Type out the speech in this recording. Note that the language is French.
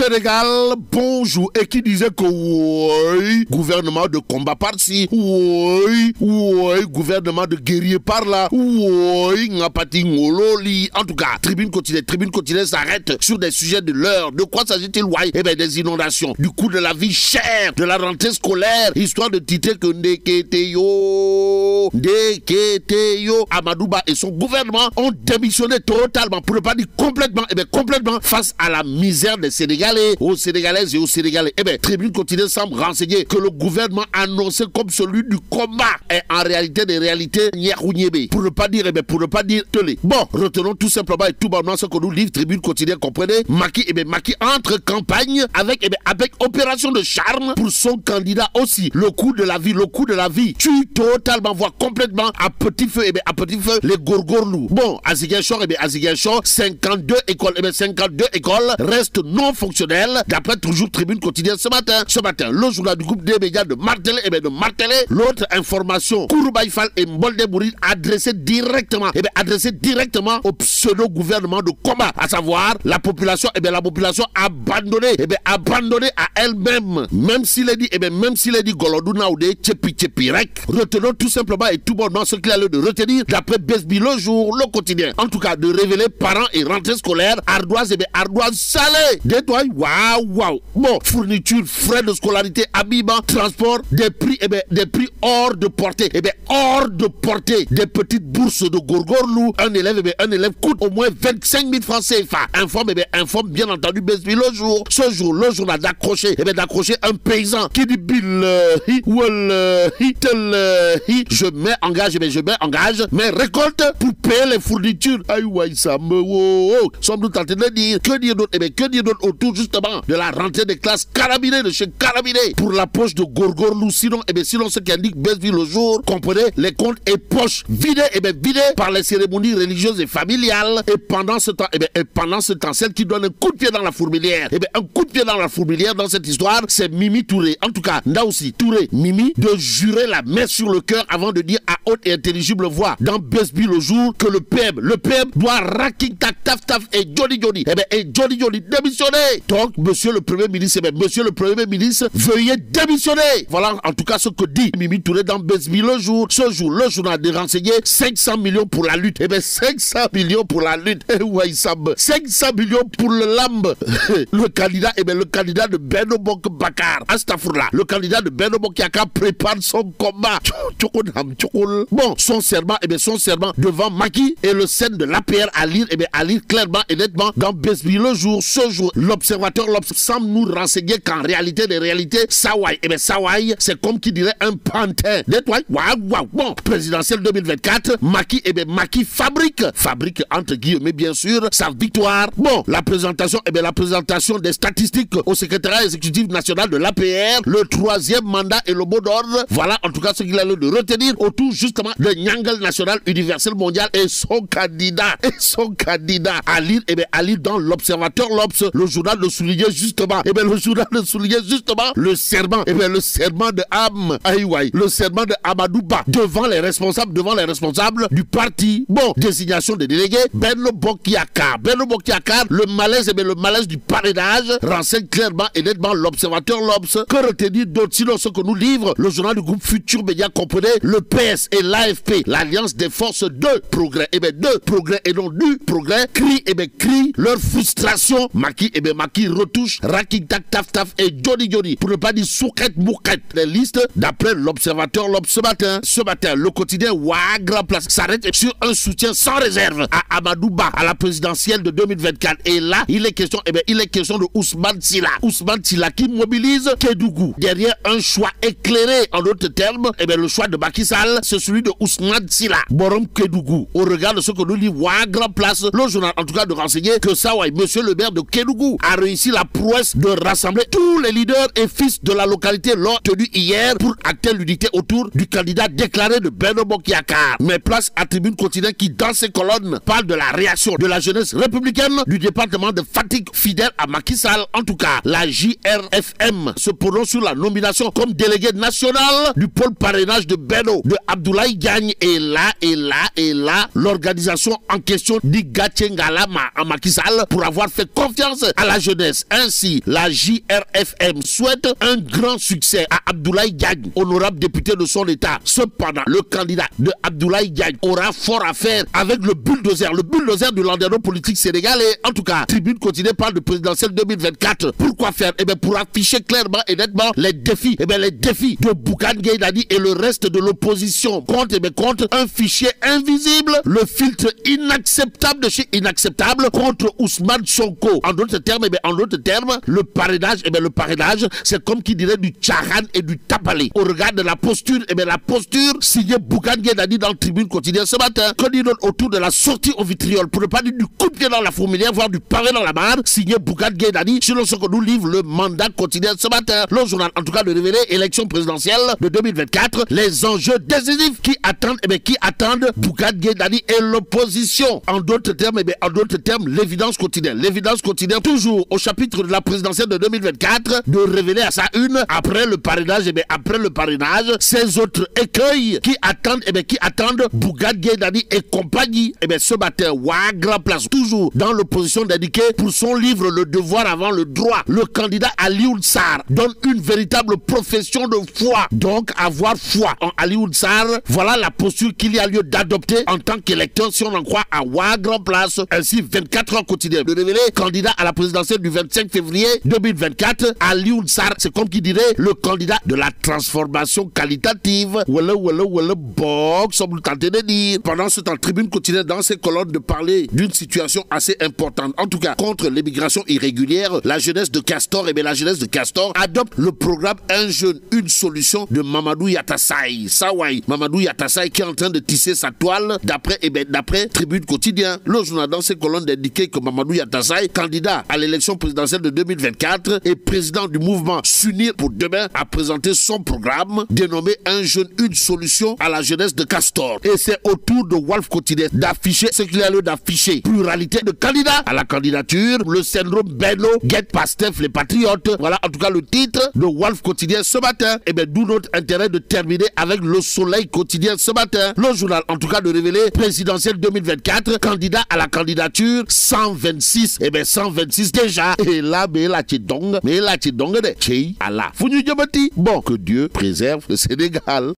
Sénégal, bonjour. Et qui disait que oui, gouvernement de combat par-ci, oui, gouvernement de guerrier par-là, oui, ngapati ngololi. En tout cas, tribune quotidienne, tribune quotidienne s'arrête sur des sujets de l'heure. De quoi s'agit-il, ouais? Eh bien, des inondations, du coût de la vie chère, de la rentrée scolaire, histoire de titrer que Ndeketeyo, Ndeketeyo, Amadouba et son gouvernement ont démissionné totalement, pour ne pas dire complètement, eh bien, complètement face à la misère des Sénégalais, aux Sénégalaises et aux Sénégalais. Eh bien, Tribune quotidienne semble renseigner que le gouvernement annoncé comme celui du combat est en réalité des réalités Nyahounyebe. Pour ne pas dire, eh pour ne pas dire télé. Bon, retenons tout simplement et tout bonnement ce que nous livre Tribune quotidienne, comprenez? Maki, eh bien, Maki entre campagne avec, eh avec opération de charme pour son candidat aussi. Le coût de la vie, le coût de la vie tue totalement, voire complètement à petit feu, eh bien, à petit feu, les gourgourlous. Bon, à Ziguinchor, eh bien, à Ziguinchor, 52 écoles, eh bien, 52 écoles restent non fonctionnelles, d'après toujours Tribune quotidienne ce matin. Ce matin, le journal du groupe des médias de Martelé, eh bien, de Martelé, l'autre information, Kouroubaïfal et Mbolde Bouril adressée directement, eh bien, adressée directement au pseudo-gouvernement de combat, à savoir la population, eh bien, la population abandonnée, eh bien, abandonnée à elle-même. Même s'il est dit, eh bien, même s'il est dit Golodou Naoudé, Tchepi Tchepi Rek, retenons tout simplement et tout bonnement ce qu'il a lieu de retenir d'après Besbi le jour, le quotidien. En tout cas, de révéler parents et rentrées scolaires, ardoises et bien, ardoises salées. Détoile, waouh, waouh. Bon, fourniture, frais de scolarité, habillement, transport, des prix, eh bien, des prix hors de portée. Eh bien, hors de portée. Des petites bourses de Gorgorlou. Un élève, eh bien, un élève coûte au moins 25 000 francs CFA. Informe, eh bien, informe, bien entendu, le jour. Ce jour, le journal d'accrocher, eh bien, d'accrocher un paysan qui dit Bill, euh, euh, euh, hi. je mets en gage, eh bien, je mets en gage mes récoltes pour payer les fournitures. Aïe, ça me, oh. Sommes-nous en train de dire, que dire d'autre, eh bien, que dire d'autre autour, justement, de la rentrée des classes carabinées de chez Carabiné pour la poche de Gorgorlou. Sinon, eh bien, sinon, ce qui indique Besville le jour, comprenez, les comptes et poches vidées, eh bien, vidées par les cérémonies religieuses et familiales. Et pendant ce temps, eh bien, et pendant ce temps, celle qui donne un coup de pied dans la fourmilière, eh bien, un coup de pied dans la fourmilière dans cette histoire, c'est Mimi Touré. En tout cas, là aussi, Touré, Mimi, de jurer la main sur le cœur avant de dire à haute et intelligible voix dans Besby le jour que le PM, le PM doit racking tac taf taf et Johnny Johnny. Eh bien, et Johnny Johnny démissionner. Donc, monsieur le premier ministre, eh monsieur le premier ministre, veuillez démissionner. Voilà, en tout cas, ce que dit Mimi Touré dans Besby le jour. Ce jour, le journal de renseigné 500 millions pour la lutte. Eh bien, 500 millions pour la lutte. Eh ouais, 500 millions pour le lambe. le candidat, eh bien, le candidat de Beno Bok Bakar. Astafourla. Le candidat de Beno Bok Yaka prépare son combat. Bon, son serment, eh bien, son serment devant Maki et le scène de l'APR à lire, eh bien, à lire clairement et nettement dans Besby le jour, ce jour. L'observateur semble nous renseigner qu'en réalité, des réalités, Sawai, eh bien, Sawai, c'est comme qui dirait un panthère. Nettoie, waouh, waouh. Bon, présidentiel 2024, Maki, eh bien, Maki fabrique, fabrique, entre guillemets, bien sûr, sa victoire. Bon, la présentation, eh bien, la présentation des statistiques au secrétariat exécutif national de l'APR, le troisième mandat et le mot d'ordre. Voilà, en tout cas, ce qu'il a de retenir autour, justement, de Nyangal national universel mondial et son candidat, et son candidat à lire, eh bien, à lire dans l'Observateur l'Obs, le journal de souligner justement, eh bien, le journal de souligner justement le serment, eh bien, le serment de Am, Aïwaï, le serment de Amadouba devant les responsables, devant les responsables du parti. Bon, désignation des délégués, Benno Bokiaka, Benno Bokiaka, le malaise, eh bien, le malaise du parrainage renseigne clairement et nettement l'Observateur l'Obs. Que retenir d'autres, sinon ce que nous livre le journal du groupe Futur Média, comprenez, le PS et l'AFP, l'Alliance des forces de progrès, eh bien, de progrès et non du progrès, crient, eh bien, crient leur frustration. Maki, eh bien, Maki retouche Raking Tak Taf Taf et Johnny Johnny, pour ne pas dire Souket Mouket. Les listes, d'après l'Observateur l'Obs ce matin, ce matin, le quotidien Ouagra Place s'arrête sur un soutien sans réserve à Amadouba, à la présidentielle de 2024. Et là, il est question, eh bien, il est question de Ousmane Silla. Ousmane Silla qui mobilise Kédougou derrière un choix éclairé, en d'autres termes, eh bien, le choix de Macky c'est celui de Ousmane Silla. Borom Kédougou. Au regard de ce que nous dit Ouagra Place, le journal, en tout cas, de renseigner que Sawai, monsieur le maire de Kédougou, a réussi la prouesse de rassembler tous les leaders et fils de la localité lors tenu hier pour acter l'unité autour du candidat déclaré de Beno Bokiakar. Mais place à tribune quotidienne qui, dans ses colonnes, parle de la réaction de la jeunesse républicaine du département de fatigue fidèle à Macky Sall. En tout cas, la JRFM se prononce sur la nomination comme délégué national du pôle parrainage de Beno, de Abdoulaye Gagne. Et là, et là, et là, l'organisation en question dit Gatchengalama à Macky Sall pour avoir fait confiance à la jeunesse Ainsi, la JRFM souhaite un grand succès à Abdoulaye Diagne, honorable député de son État. Cependant, le candidat de Abdoulaye Diagne aura fort à faire avec le bulldozer, le bulldozer du landerneau politique sénégalais. En tout cas, Tribune continue par le présidentiel 2024. Pourquoi faire? Eh bien, pour afficher clairement et nettement les défis, eh bien, les défis de Boukan Gaydani et le reste de l'opposition contre, eh bien, contre un fichier invisible, le filtre inacceptable de chez inacceptable contre Ousmane Sonko. En d'autres termes, eh en d'autres termes, le parrainage, eh bien, le parrainage, c'est comme qui dirait du tcharan et du tapalé. Au regard de la posture, eh bien, la posture signée Boukan Gaydani dans le tribune quotidienne ce matin, qu'on dit autour de la sortie au vitriol, pour ne pas dire du coup de pied dans la fourmilière, voire du pavé dans la barre, signé Boukan Gaydani, selon ce que nous livre le mandat quotidien ce matin. Le journal, en tout cas, de révéler élection présidentielle de 2024, les enjeux décisifs qui attendent, eh bien, qui attendent Boukan Gaydani et l'opposition. En d'autres termes, eh bien, en d'autres termes, l'évidence quotidienne. L'évidence quotidienne, toujours au chapitre de la présidentielle de 2024, de révéler à sa une, après le parrainage, eh bien, après le parrainage, ces autres écueils qui attendent, eh bien, qui attendent Bougan Gaydani et compagnie. Eh bien, ce matin, Wagra Place, toujours dans l'opposition d'indiquer pour son livre Le devoir avant le droit, le candidat Ali Sar donne une véritable profession de foi. Donc, avoir foi en Ali Sar, voilà la posture qu'il y a lieu d'adopter en tant qu'électeur si on en croit à Wagra Place. Ainsi, 24 heures quotidiennes de révéler candidat à la présidentielle du 25 février 2024, Ali Sar, c'est comme qui dirait le candidat de la transformation qualitative. Voilà, voilà, voilà, box, on vous tenter de dire. Pendant ce temps, Tribune continue dans ses colonnes de parler d'une situation assez importante. En tout cas, contre l'immigration irrégulière, la jeunesse de Castor, et bien la jeunesse de Castor adopte le programme Un jeune, une solution de Mamadou Yatassaï. Sawai, Mamadou Yatassaï qui est en train de tisser sa toile d'après, et bien d'après Tribune quotidien. Le journal dans ses colonnes d'indiquer que Mamadou Yatassaï, candidat à l'élection présidentielle de 2024 et président du mouvement S'unir pour demain, a présenté son programme dénommé Un jeune, une solution à la jeunesse de Castor. Et c'est autour de Wolf quotidien d'afficher ce qu'il a lieu d'afficher. Pluralité de candidats à la candidature, le syndrome Benno, Get Pastef, les patriotes. Voilà en tout cas le titre de Wolf quotidien ce matin. Et bien d'où notre intérêt de terminer avec le soleil quotidien ce matin. Le journal en tout cas de révéler présidentiel 2024, candidat à la candidature 126. Et bien 126 déjà. Et là, mais là, tu mais là, tu de, Allah. Bon, que Dieu préserve le Sénégal.